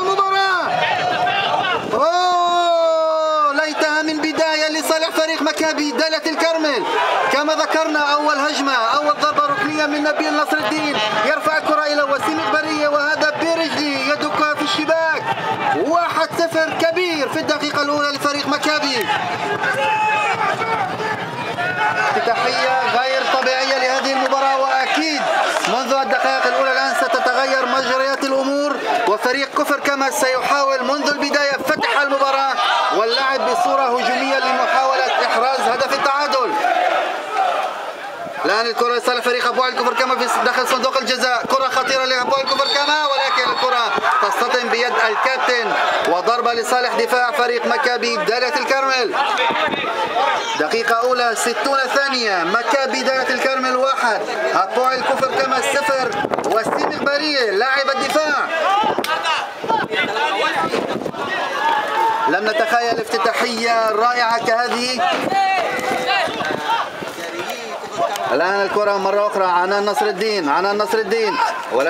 المباراة. أوه ليتها من بداية لصالح فريق مكابي دالة الكرمل. كما ذكرنا أول هجمة أول ضربة ركنية من نبيل نصر الدين. يرفع الكرة إلى وسيم البرية وهذا برجلي يدكها في الشباك. واحد صفر كبير في الدقيقة الأولى لفريق مكابي. تحية الدقائق الأولى الآن ستتغير مجريات الأمور وفريق كفر كما سيحاول منذ البداية فتح المباراة واللعب بصورة هجومية لمحاولة إحراز هدف التعادل. الآن الكرة لصالح فريق أبو الكفر كما في داخل صندوق الجزاء. كرة خطيرة لأبو الكفر كما ولكن الكرة تصطدم بيد الكابتن وضربة لصالح دفاع فريق مكابي دالة الكرمل. دقيقة أولى 60 ثانية. مكابي دالة الكرمل واحد أبو الكفر كما صفر وسيم إخبارية لاعب الدفاع. لم نتخيل افتتاحية رائعة كهذه. الآن الكرة مرة أخرى عنان نصر الدين عنان نصر الدين. ولكن